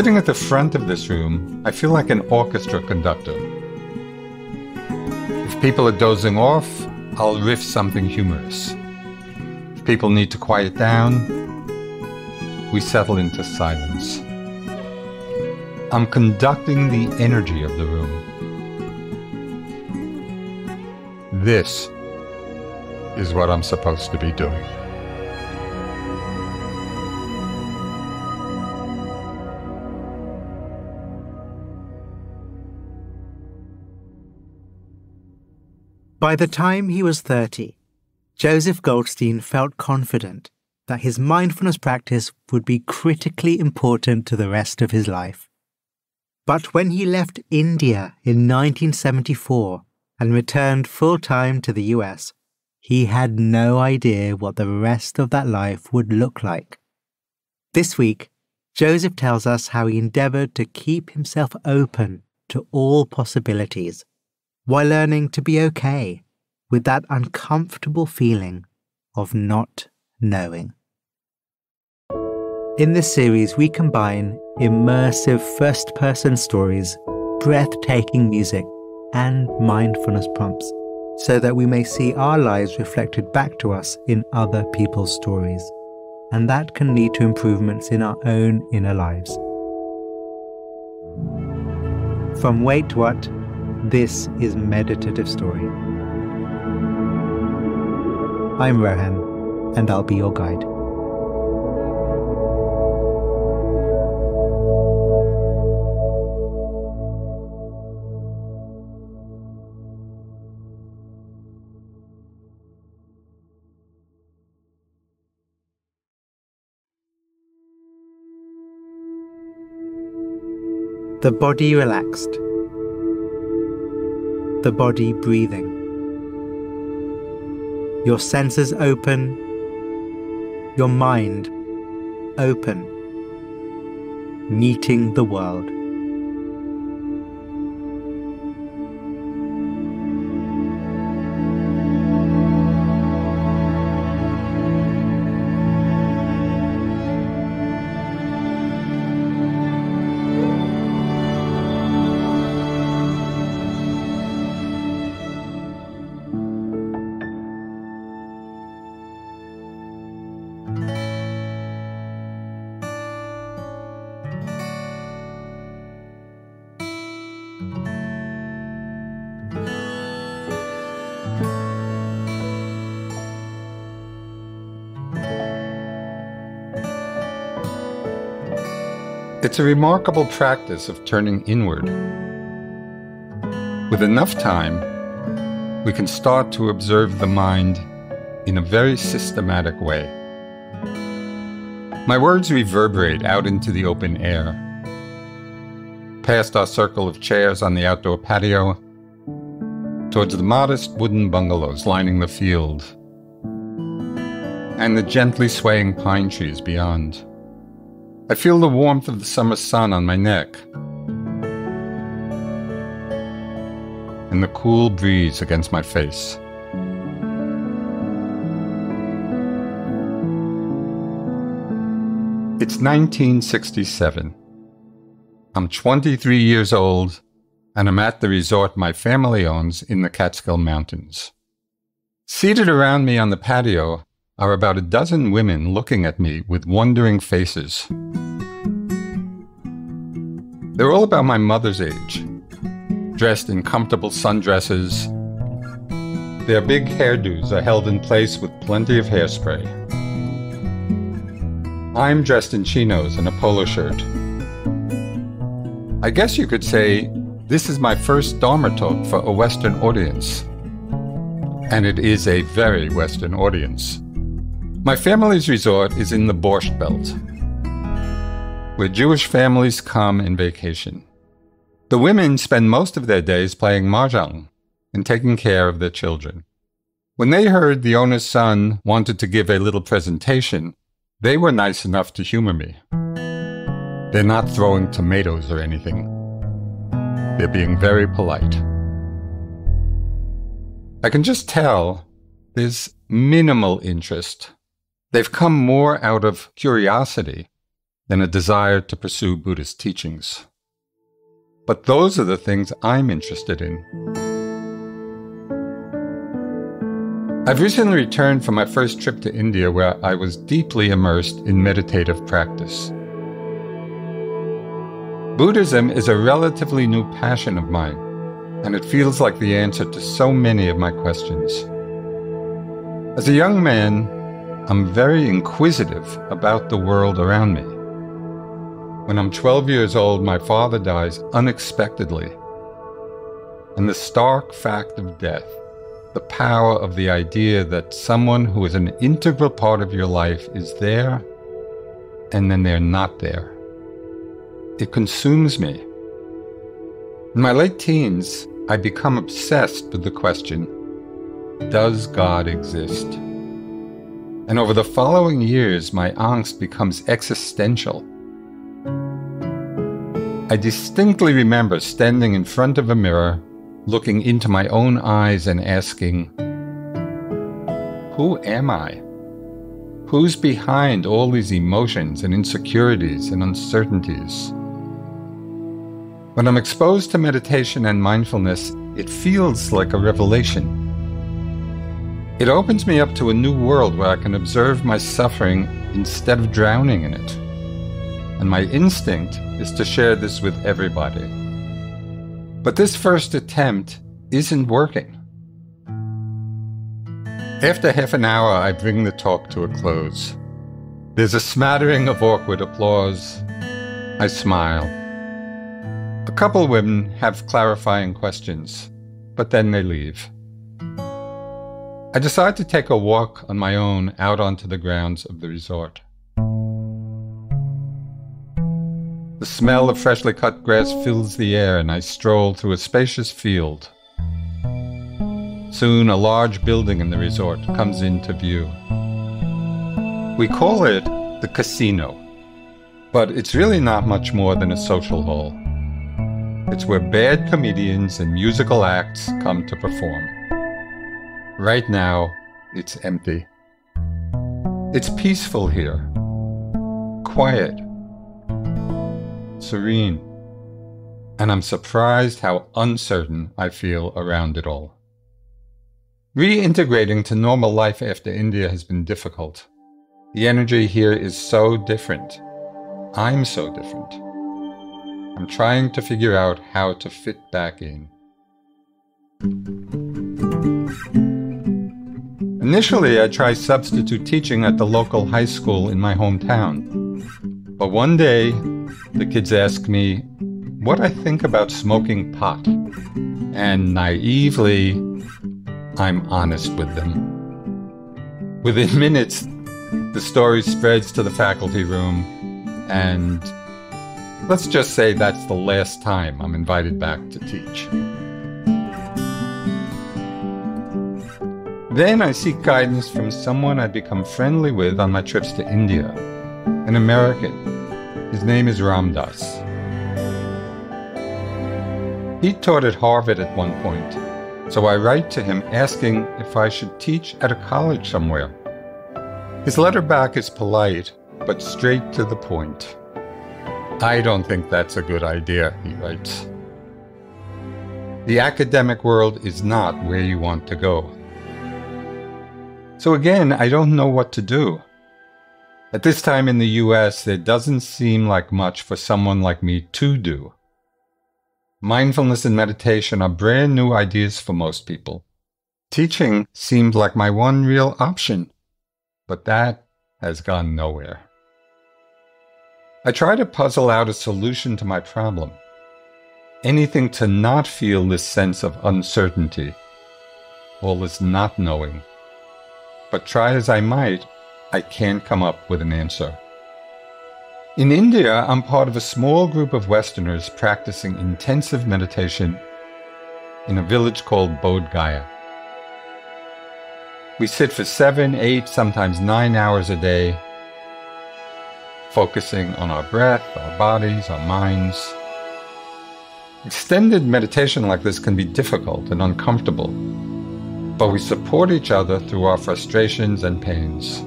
Sitting at the front of this room, I feel like an orchestra conductor. If people are dozing off, I'll riff something humorous. If people need to quiet down, we settle into silence. I'm conducting the energy of the room. This is what I'm supposed to be doing. By the time he was 30, Joseph Goldstein felt confident that his mindfulness practice would be critically important to the rest of his life. But when he left India in 1974 and returned full time to the US, he had no idea what the rest of that life would look like. This week, Joseph tells us how he endeavored to keep himself open to all possibilities while learning to be okay with that uncomfortable feeling of not knowing. In this series, we combine immersive first person stories, breathtaking music, and mindfulness prompts so that we may see our lives reflected back to us in other people's stories. And that can lead to improvements in our own inner lives. From WaitWhat this is Meditative Story. I'm Rohan, and I'll be your guide. The body relaxed the body breathing. Your senses open, your mind open, meeting the world. It's a remarkable practice of turning inward. With enough time, we can start to observe the mind in a very systematic way. My words reverberate out into the open air, past our circle of chairs on the outdoor patio, towards the modest wooden bungalows lining the field, and the gently swaying pine trees beyond. I feel the warmth of the summer sun on my neck and the cool breeze against my face. It's 1967. I'm 23 years old and I'm at the resort my family owns in the Catskill Mountains. Seated around me on the patio are about a dozen women looking at me with wondering faces. They're all about my mother's age, dressed in comfortable sundresses. Their big hairdos are held in place with plenty of hairspray. I'm dressed in chinos and a polo shirt. I guess you could say this is my first Dharma talk for a Western audience. And it is a very Western audience. My family's resort is in the Borscht Belt, where Jewish families come in vacation. The women spend most of their days playing mahjong and taking care of their children. When they heard the owner's son wanted to give a little presentation, they were nice enough to humor me. They're not throwing tomatoes or anything. They're being very polite. I can just tell there's minimal interest They've come more out of curiosity than a desire to pursue Buddhist teachings. But those are the things I'm interested in. I've recently returned from my first trip to India where I was deeply immersed in meditative practice. Buddhism is a relatively new passion of mine, and it feels like the answer to so many of my questions. As a young man, I'm very inquisitive about the world around me. When I'm 12 years old, my father dies unexpectedly. And the stark fact of death, the power of the idea that someone who is an integral part of your life is there and then they're not there. It consumes me. In my late teens, I become obsessed with the question Does God exist? And over the following years, my angst becomes existential. I distinctly remember standing in front of a mirror, looking into my own eyes and asking, Who am I? Who's behind all these emotions and insecurities and uncertainties? When I'm exposed to meditation and mindfulness, it feels like a revelation. It opens me up to a new world where I can observe my suffering instead of drowning in it and my instinct is to share this with everybody. But this first attempt isn't working. After half an hour, I bring the talk to a close. There's a smattering of awkward applause. I smile. A couple women have clarifying questions, but then they leave. I decide to take a walk on my own out onto the grounds of the resort. The smell of freshly cut grass fills the air, and I stroll through a spacious field. Soon, a large building in the resort comes into view. We call it the casino, but it's really not much more than a social hall. It's where bad comedians and musical acts come to perform. Right now, it's empty. It's peaceful here, quiet serene, and I'm surprised how uncertain I feel around it all. Reintegrating to normal life after India has been difficult. The energy here is so different. I'm so different. I'm trying to figure out how to fit back in. Initially, I tried substitute teaching at the local high school in my hometown. But one day, the kids ask me what I think about smoking pot. And naively, I'm honest with them. Within minutes, the story spreads to the faculty room, and let's just say that's the last time I'm invited back to teach. Then I seek guidance from someone I've become friendly with on my trips to India, an American his name is Ram Dass. He taught at Harvard at one point, so I write to him asking if I should teach at a college somewhere. His letter back is polite, but straight to the point. I don't think that's a good idea, he writes. The academic world is not where you want to go. So again, I don't know what to do. At this time in the US, there doesn't seem like much for someone like me to do. Mindfulness and meditation are brand new ideas for most people. Teaching seemed like my one real option, but that has gone nowhere. I try to puzzle out a solution to my problem. Anything to not feel this sense of uncertainty, all this not knowing. But try as I might, I can't come up with an answer. In India, I'm part of a small group of Westerners practicing intensive meditation in a village called Bodh Gaya. We sit for seven, eight, sometimes nine hours a day, focusing on our breath, our bodies, our minds. Extended meditation like this can be difficult and uncomfortable, but we support each other through our frustrations and pains.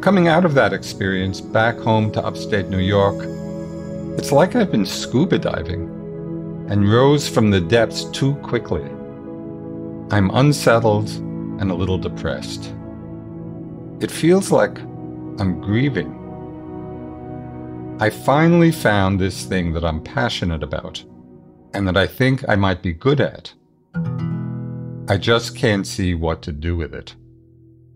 Coming out of that experience back home to upstate New York, it's like I've been scuba diving and rose from the depths too quickly. I'm unsettled and a little depressed. It feels like I'm grieving. I finally found this thing that I'm passionate about and that I think I might be good at. I just can't see what to do with it.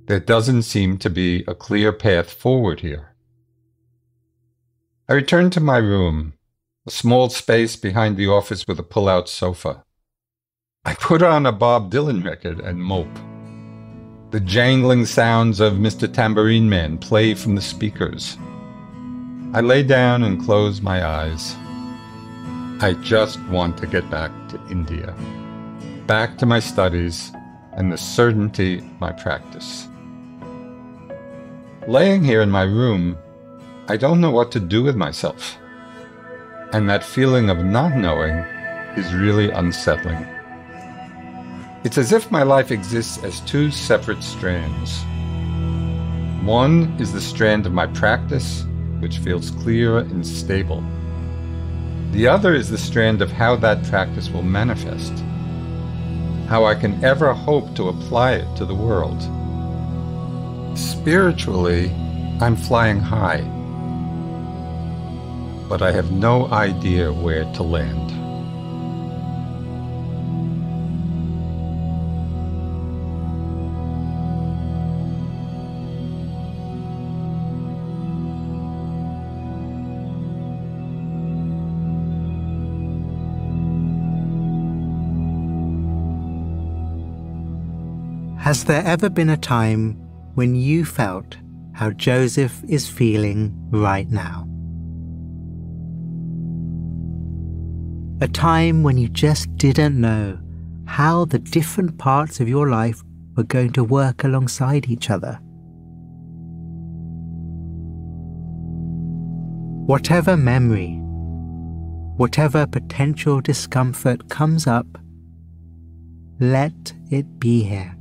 There doesn't seem to be a clear path forward here. I return to my room, a small space behind the office with a pull out sofa. I put on a Bob Dylan record and mope. The jangling sounds of Mr. Tambourine Man play from the speakers. I lay down and close my eyes. I just want to get back to India, back to my studies and the certainty of my practice. Laying here in my room, I don't know what to do with myself. And that feeling of not knowing is really unsettling. It's as if my life exists as two separate strands. One is the strand of my practice, which feels clear and stable. The other is the strand of how that practice will manifest, how I can ever hope to apply it to the world. Spiritually, I'm flying high, but I have no idea where to land. Has there ever been a time when you felt how Joseph is feeling right now? A time when you just didn't know how the different parts of your life were going to work alongside each other. Whatever memory, whatever potential discomfort comes up, let it be here.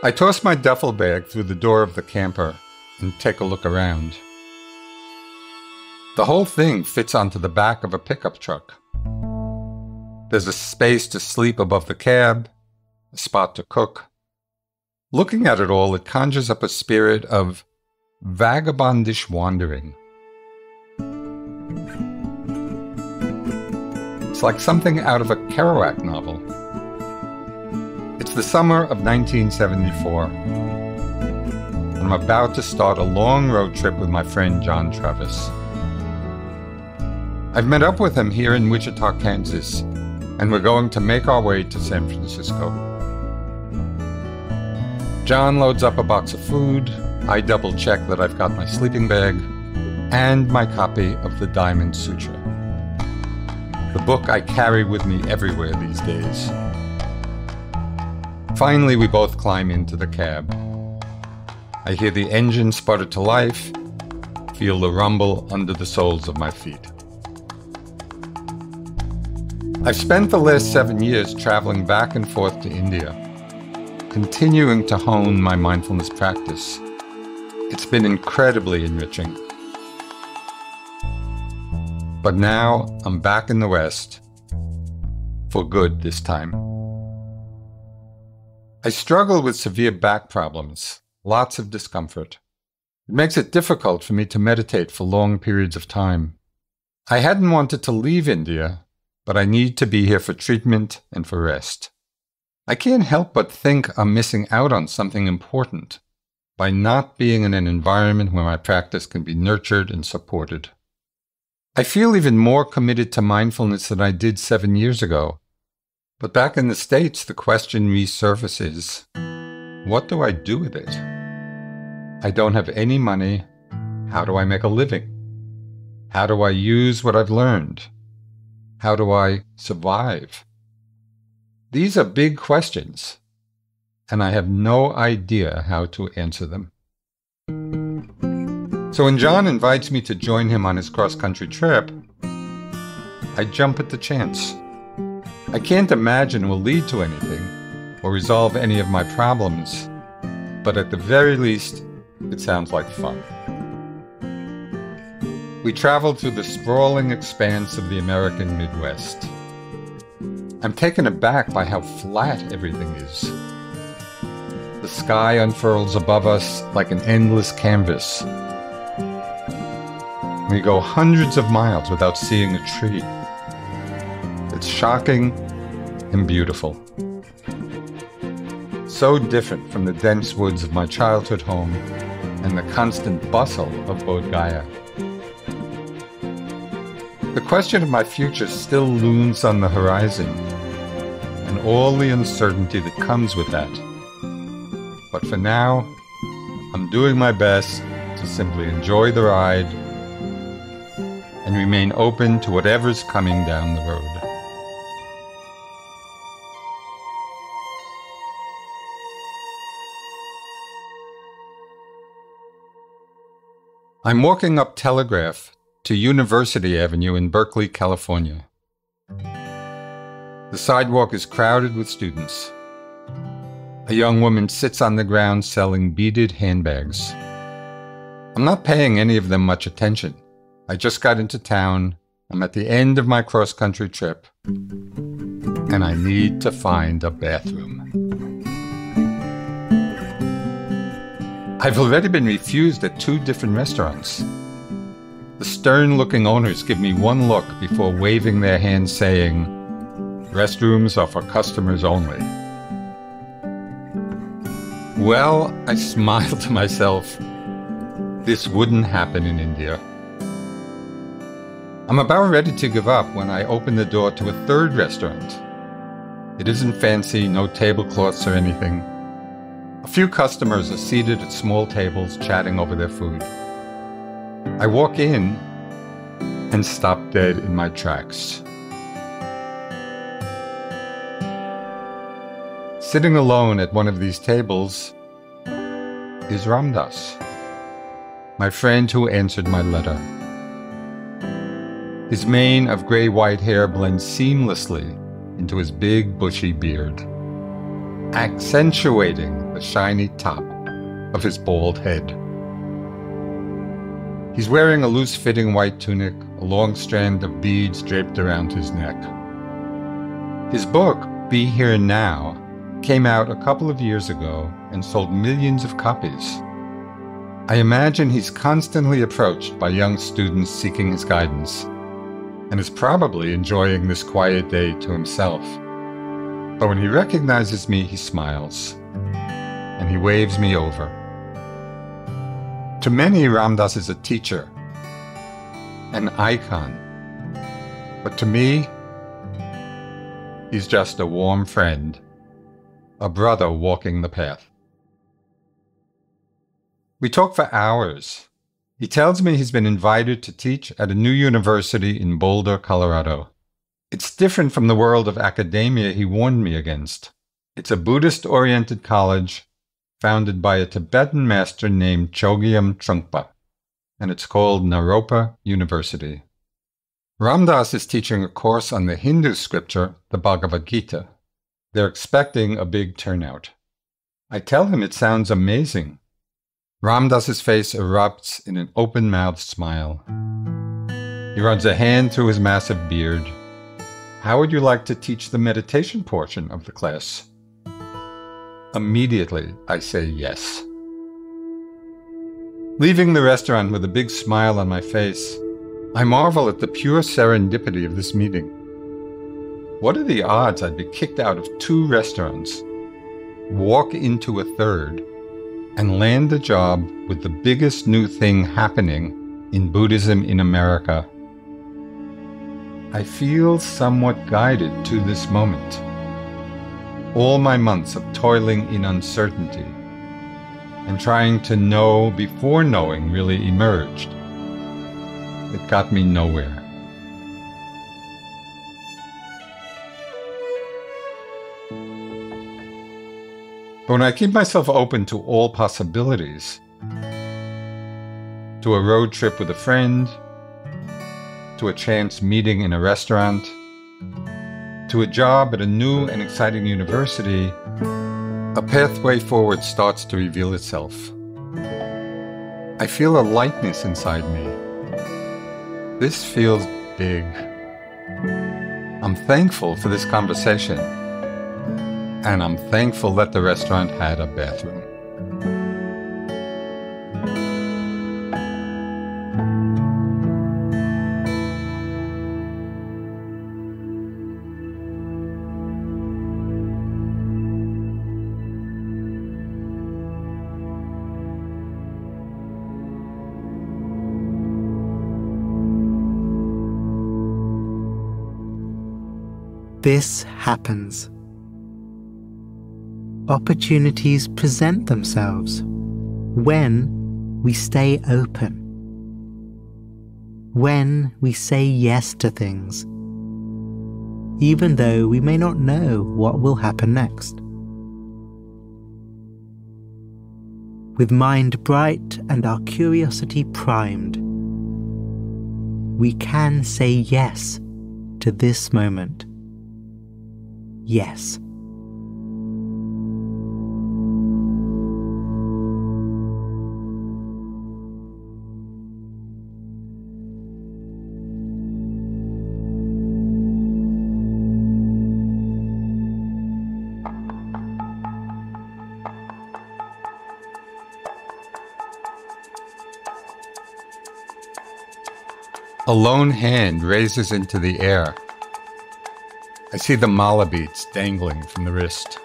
I toss my duffel bag through the door of the camper and take a look around. The whole thing fits onto the back of a pickup truck. There's a space to sleep above the cab, a spot to cook. Looking at it all, it conjures up a spirit of vagabondish wandering. It's like something out of a Kerouac novel. The summer of 1974. I'm about to start a long road trip with my friend John Travis. I've met up with him here in Wichita, Kansas, and we're going to make our way to San Francisco. John loads up a box of food. I double check that I've got my sleeping bag and my copy of the Diamond Sutra, the book I carry with me everywhere these days. Finally, we both climb into the cab. I hear the engine sputter to life, feel the rumble under the soles of my feet. I've spent the last seven years traveling back and forth to India, continuing to hone my mindfulness practice. It's been incredibly enriching. But now I'm back in the West, for good this time. I struggle with severe back problems, lots of discomfort. It makes it difficult for me to meditate for long periods of time. I hadn't wanted to leave India, but I need to be here for treatment and for rest. I can't help but think I'm missing out on something important. by not being in an environment where my practice can be nurtured and supported. I feel even more committed to mindfulness than I did seven years ago. But back in the States, the question resurfaces what do I do with it? I don't have any money. How do I make a living? How do I use what I've learned? How do I survive? These are big questions, and I have no idea how to answer them. So when John invites me to join him on his cross country trip, I jump at the chance. I can't imagine it will lead to anything or resolve any of my problems, but at the very least, it sounds like fun. We traveled through the sprawling expanse of the American Midwest. I'm taken aback by how flat everything is. The sky unfurls above us like an endless canvas. We go hundreds of miles without seeing a tree. It's shocking and beautiful. So different from the dense woods of my childhood home and the constant bustle of Bodh Gaya. The question of my future still looms on the horizon, and all the uncertainty that comes with that. But for now, I'm doing my best to simply enjoy the ride and remain open to whatever's coming down the road. I'm walking up Telegraph to University Avenue in Berkeley, California. The sidewalk is crowded with students. A young woman sits on the ground selling beaded handbags. I'm not paying any of them much attention. I just got into town. I'm at the end of my cross country trip. And I need to find a bathroom. I've already been refused at two different restaurants. The stern looking owners give me one look before waving their hands, saying, Restrooms are for customers only. Well, I smile to myself. This wouldn't happen in India. I'm about ready to give up when I open the door to a third restaurant. It isn't fancy, no tablecloths or anything. A few customers are seated at small tables chatting over their food. I walk in and stop dead in my tracks. Sitting alone at one of these tables is Ram Dass, my friend who answered my letter. His mane of gray white hair blends seamlessly into his big bushy beard, accentuating the shiny top of his bald head. He's wearing a loose fitting white tunic, a long strand of beads draped around his neck. His book, Be Here Now, came out a couple of years ago and sold millions of copies. I imagine he's constantly approached by young students seeking his guidance, and is probably enjoying this quiet day to himself. But when he recognizes me, he smiles, and he waves me over. To many, Ram Dass is a teacher, an icon. But to me, he's just a warm friend, a brother walking the path. We talk for hours. He tells me he's been invited to teach at a new university in Boulder, Colorado. It's different from the world of academia he warned me against. It's a Buddhist oriented college founded by a Tibetan master named Chogyam Trungpa, and it's called Naropa University. Ram Dass is teaching a course on the Hindu scripture, the Bhagavad Gita. They're expecting a big turnout. I tell him it sounds amazing. Ram Dass's face erupts in an open mouthed smile. He runs a hand through his massive beard. How would you like to teach the meditation portion of the class? Immediately, I say yes. Leaving the restaurant with a big smile on my face, I marvel at the pure serendipity of this meeting. What are the odds I'd be kicked out of two restaurants, walk into a third, and land a job with the biggest new thing happening in Buddhism in America. I feel somewhat guided to this moment. All my months of toiling in uncertainty and trying to know before knowing really emerged. It got me nowhere. But when I keep myself open to all possibilities, to a road trip with a friend, to a chance meeting in a restaurant, to a job at a new and exciting university, a pathway forward starts to reveal itself. I feel a lightness inside me. This feels big. I'm thankful for this conversation, and I'm thankful that the restaurant had a bathroom. This happens. Opportunities present themselves when we stay open, when we say yes to things, even though we may not know what will happen next. With mind bright and our curiosity primed, we can say yes to this moment yes. A lone hand raises into the air I see the mala beads dangling from the wrist.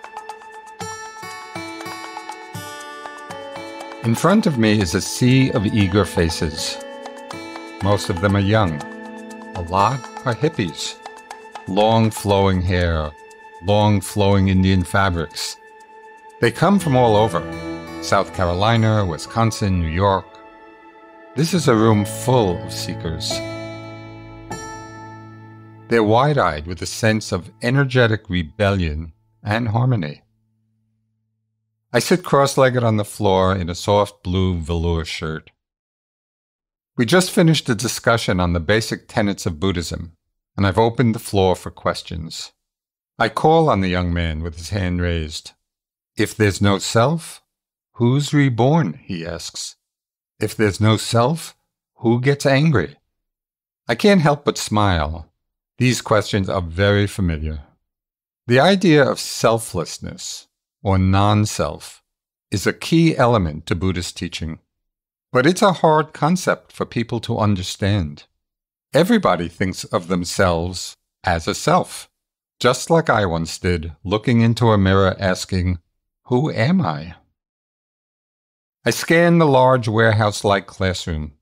In front of me is a sea of eager faces. Most of them are young. A lot are hippies. Long flowing hair, long flowing Indian fabrics. They come from all over South Carolina, Wisconsin, New York. This is a room full of seekers. They're wide eyed with a sense of energetic rebellion and harmony. I sit cross legged on the floor in a soft blue velour shirt. We just finished a discussion on the basic tenets of Buddhism, and I've opened the floor for questions. I call on the young man with his hand raised. If there's no self, who's reborn? he asks. If there's no self, who gets angry? I can't help but smile these questions are very familiar. The idea of selflessness, or non self, is a key element to Buddhist teaching. But it's a hard concept for people to understand. Everybody thinks of themselves as a self, just like I once did, looking into a mirror asking, Who am I? I scan the large warehouse like classroom.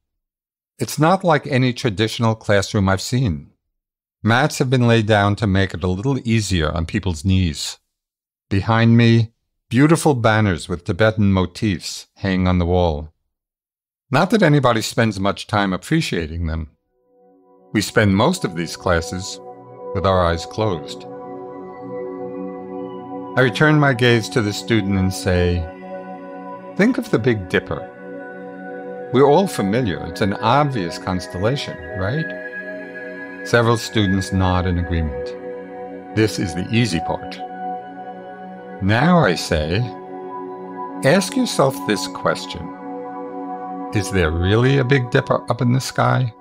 It's not like any traditional classroom I've seen. Mats have been laid down to make it a little easier on people's knees. Behind me, beautiful banners with Tibetan motifs hang on the wall. Not that anybody spends much time appreciating them. We spend most of these classes with our eyes closed. I return my gaze to the student and say, Think of the Big Dipper. We're all familiar. It's an obvious constellation, right? Several students nod in agreement. This is the easy part. Now I say, ask yourself this question Is there really a Big Dipper up in the sky?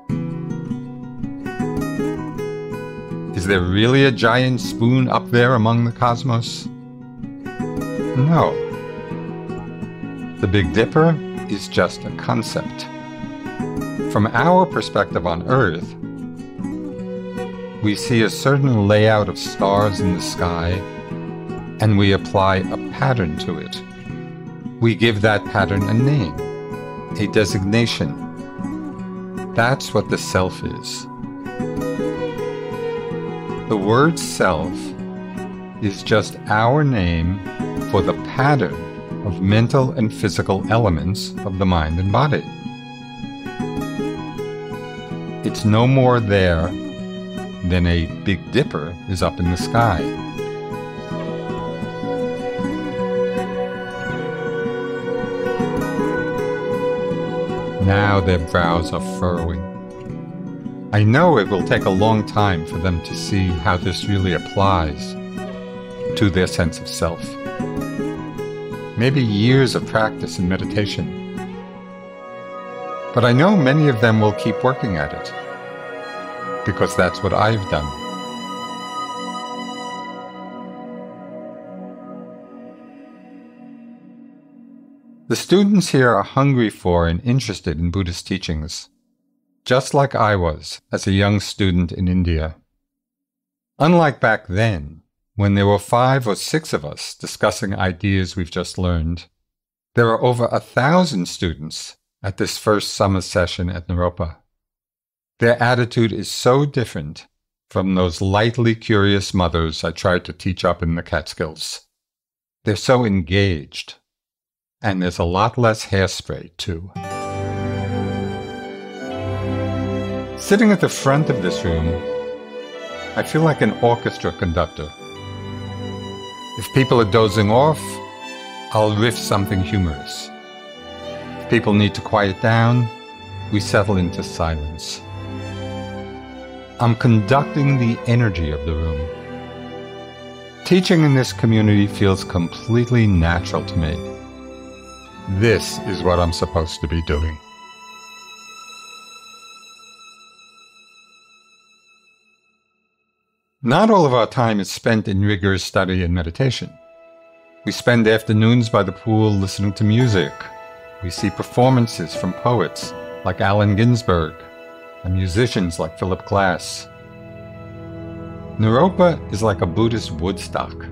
Is there really a giant spoon up there among the cosmos? No. The Big Dipper is just a concept. From our perspective on Earth, we see a certain layout of stars in the sky and we apply a pattern to it. We give that pattern a name, a designation. That's what the self is. The word self is just our name for the pattern of mental and physical elements of the mind and body. It's no more there than a Big Dipper is up in the sky. Now their brows are furrowing. I know it will take a long time for them to see how this really applies to their sense of self. Maybe years of practice and meditation. But I know many of them will keep working at it because that's what I've done. The students here are hungry for and interested in Buddhist teachings, just like I was as a young student in India. Unlike back then, when there were five or six of us discussing ideas we've just learned, there are over a thousand students at this first summer session at Naropa. Their attitude is so different from those lightly curious mothers I tried to teach up in the Catskills. They're so engaged, and there's a lot less hairspray, too. Sitting at the front of this room, I feel like an orchestra conductor. If people are dozing off, I'll riff something humorous. If people need to quiet down, we settle into silence. I'm conducting the energy of the room. Teaching in this community feels completely natural to me. This is what I'm supposed to be doing. Not all of our time is spent in rigorous study and meditation. We spend afternoons by the pool listening to music. We see performances from poets like Allen Ginsberg and musicians like Philip Glass. Naropa is like a Buddhist Woodstock.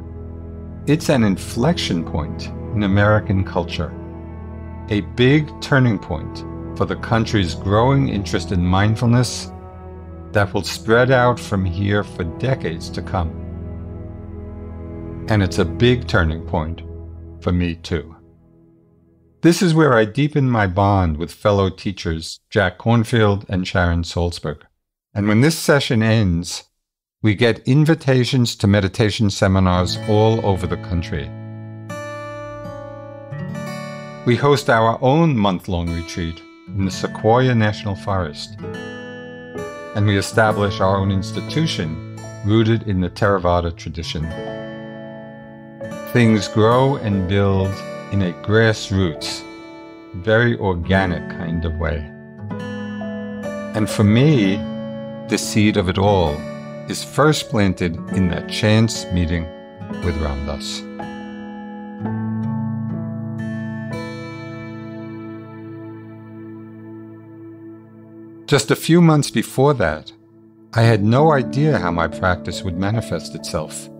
It's an inflection point in American culture, a big turning point for the country's growing interest in mindfulness that will spread out from here for decades to come. And it's a big turning point for me too. This is where I deepen my bond with fellow teachers Jack Kornfield and Sharon Salzberg. And when this session ends, we get invitations to meditation seminars all over the country. We host our own month long retreat in the Sequoia National Forest. And we establish our own institution rooted in the Theravada tradition. Things grow and build in a grassroots, very organic kind of way. And for me, the seed of it all is first planted in that chance meeting with Ram Dass. Just a few months before that, I had no idea how my practice would manifest itself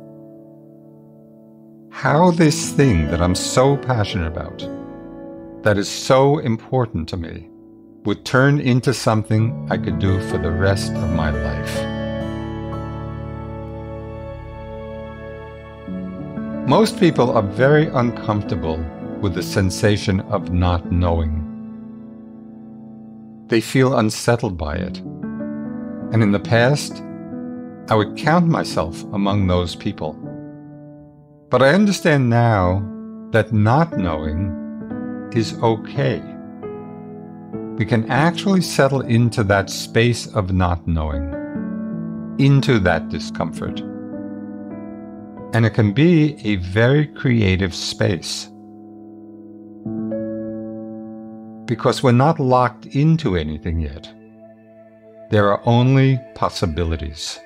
how this thing that I'm so passionate about, that is so important to me, would turn into something I could do for the rest of my life. Most people are very uncomfortable with the sensation of not knowing. They feel unsettled by it. And in the past, I would count myself among those people. But I understand now that not knowing is okay. We can actually settle into that space of not knowing, into that discomfort. And it can be a very creative space. Because we're not locked into anything yet. There are only possibilities.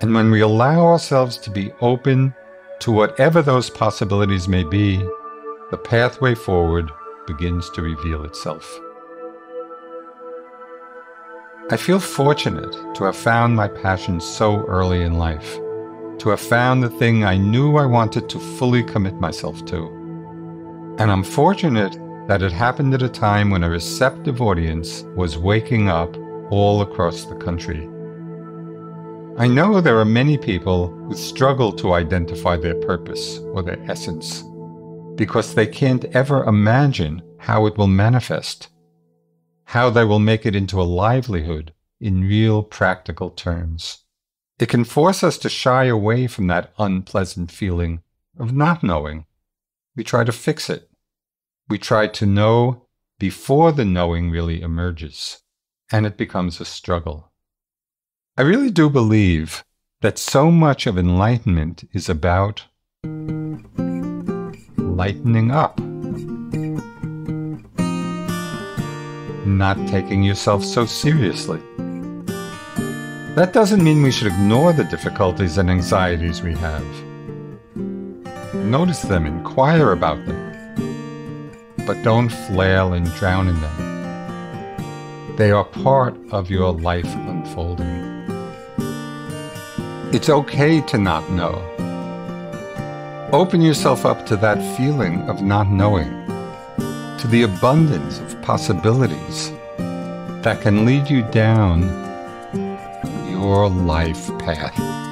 And when we allow ourselves to be open to whatever those possibilities may be, the pathway forward begins to reveal itself. I feel fortunate to have found my passion so early in life, to have found the thing I knew I wanted to fully commit myself to, And I'm fortunate that it happened at a time when a receptive audience was waking up all across the country. I know there are many people who struggle to identify their purpose or their essence because they can't ever imagine how it will manifest, how they will make it into a livelihood in real practical terms. It can force us to shy away from that unpleasant feeling of not knowing. We try to fix it. We try to know before the knowing really emerges, and it becomes a struggle. I really do believe that so much of enlightenment is about lightening up. Not taking yourself so seriously. That doesn't mean we should ignore the difficulties and anxieties we have. Notice them, inquire about them, but don't flail and drown in them. They are part of your life unfolding. It's okay to not know. Open yourself up to that feeling of not knowing, to the abundance of possibilities that can lead you down your life path.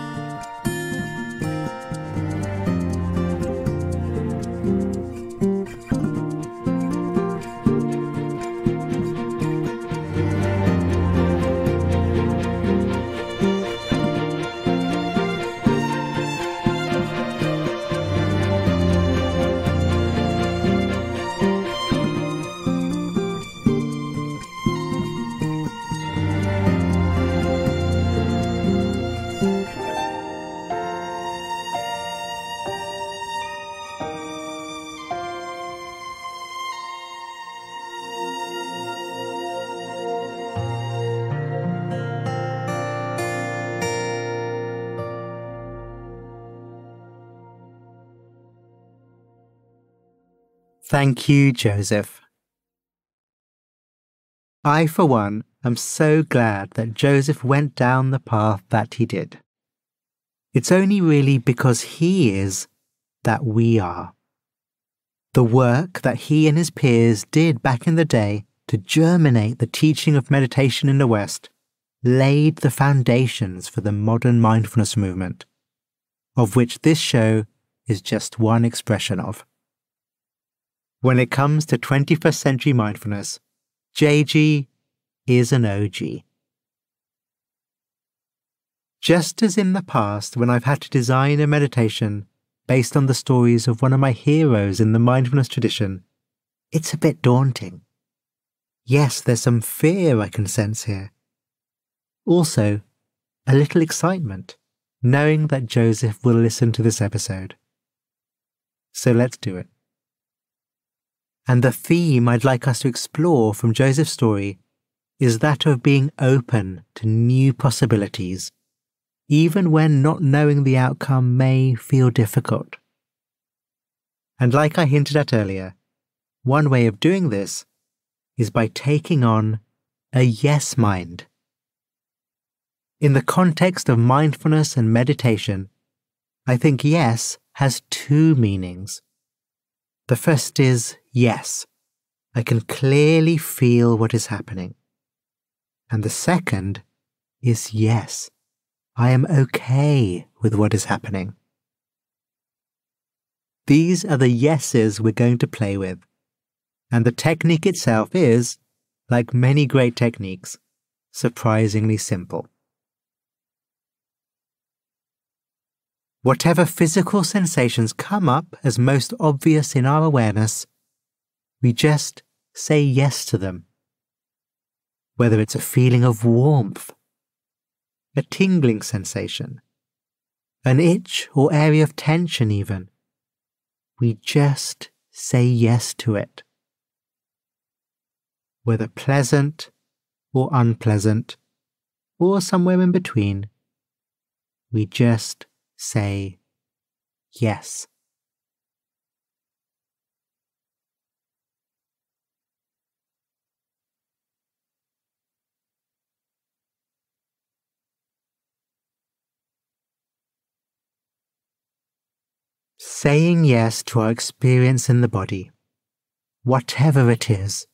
Thank you, Joseph. I, for one, am so glad that Joseph went down the path that he did. It's only really because he is that we are. The work that he and his peers did back in the day to germinate the teaching of meditation in the West laid the foundations for the modern mindfulness movement, of which this show is just one expression of. When it comes to 21st century mindfulness, JG is an OG. Just as in the past, when I've had to design a meditation based on the stories of one of my heroes in the mindfulness tradition, it's a bit daunting. Yes, there's some fear I can sense here. Also, a little excitement, knowing that Joseph will listen to this episode. So let's do it. And the theme I'd like us to explore from Joseph's story is that of being open to new possibilities, even when not knowing the outcome may feel difficult. And like I hinted at earlier, one way of doing this is by taking on a yes mind. In the context of mindfulness and meditation, I think yes has two meanings. The first is yes, I can clearly feel what is happening. And the second is yes, I am okay with what is happening. These are the yeses we're going to play with. And the technique itself is, like many great techniques, surprisingly simple. Whatever physical sensations come up as most obvious in our awareness, we just say yes to them. Whether it's a feeling of warmth, a tingling sensation, an itch or area of tension, even, we just say yes to it. Whether pleasant or unpleasant, or somewhere in between, we just say yes. Saying yes to our experience in the body whatever it is,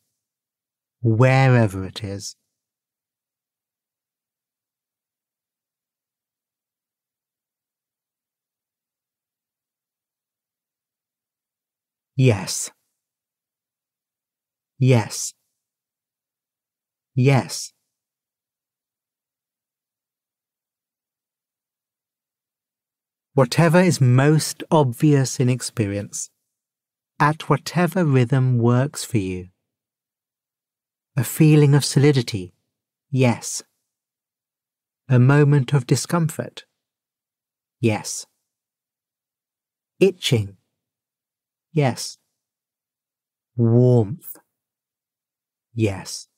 wherever it is. Yes. Yes. Yes. Whatever is most obvious in experience, at whatever rhythm works for you. A feeling of solidity, yes. A moment of discomfort, yes. Itching, yes. Warmth, yes.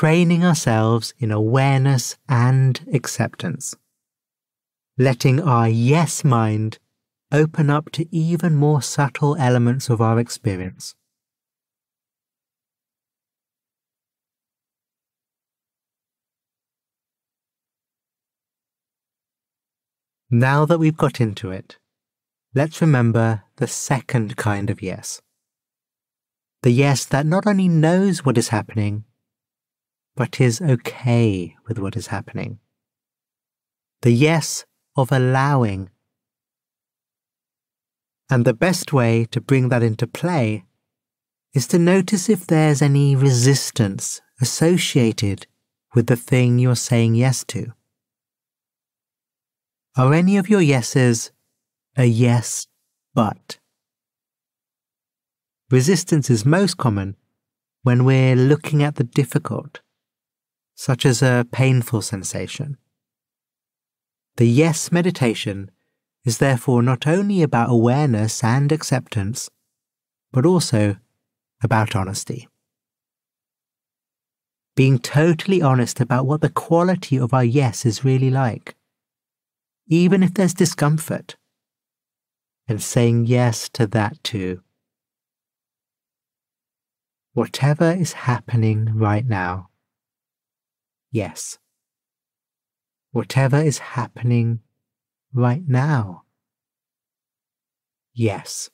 Training ourselves in awareness and acceptance. Letting our yes mind open up to even more subtle elements of our experience. Now that we've got into it, let's remember the second kind of yes. The yes that not only knows what is happening, but is okay with what is happening. The yes of allowing. And the best way to bring that into play is to notice if there's any resistance associated with the thing you're saying yes to. Are any of your yeses a yes, but? Resistance is most common when we're looking at the difficult, such as a painful sensation. The yes meditation is therefore not only about awareness and acceptance, but also about honesty. Being totally honest about what the quality of our yes is really like, even if there's discomfort, and saying yes to that too. Whatever is happening right now, Yes. Whatever is happening right now. Yes.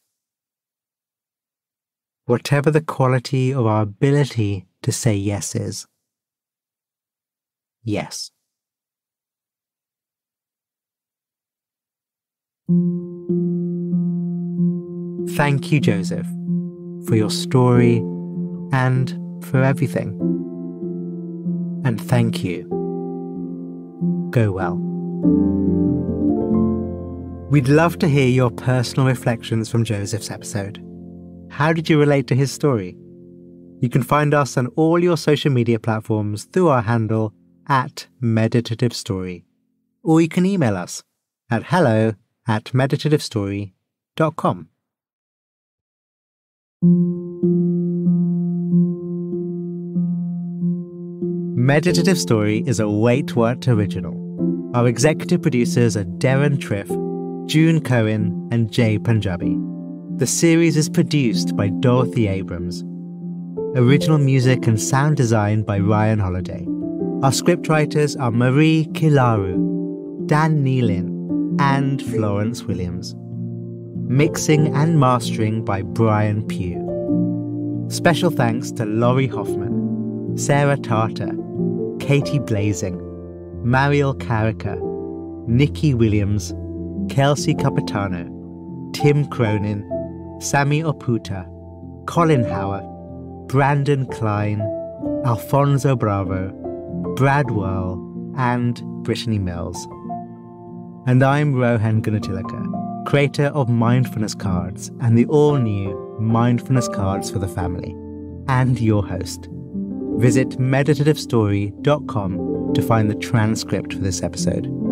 Whatever the quality of our ability to say yes is. Yes. Thank you, Joseph, for your story and for everything and thank you. Go well. We'd love to hear your personal reflections from Joseph's episode. How did you relate to his story? You can find us on all your social media platforms through our handle at Meditative Story, or you can email us at hello at meditativestory.com. Meditative Story is a WaitWhat original. Our executive producers are Deron Triff, June Cohen, and Jay Punjabi. The series is produced by Dorothy Abrams. Original music and sound design by Ryan Holladay. Our scriptwriters are Marie Kilaru, Dan Nealon, and Florence Williams. Mixing and mastering by Brian Pugh. Special thanks to Laurie Hoffman, Sarah Tarter, Katie Blazing, Mariel Carica, Nikki Williams, Kelsey Capitano, Tim Cronin, Sammy Oputa, Colin Howard, Brandon Klein, Alfonso Bravo, Brad Whirl, and Brittany Mills. And I'm Rohan Gunatillake, creator of Mindfulness Cards and the all new Mindfulness Cards for the Family, and your host. Visit meditativestory.com to find the transcript for this episode.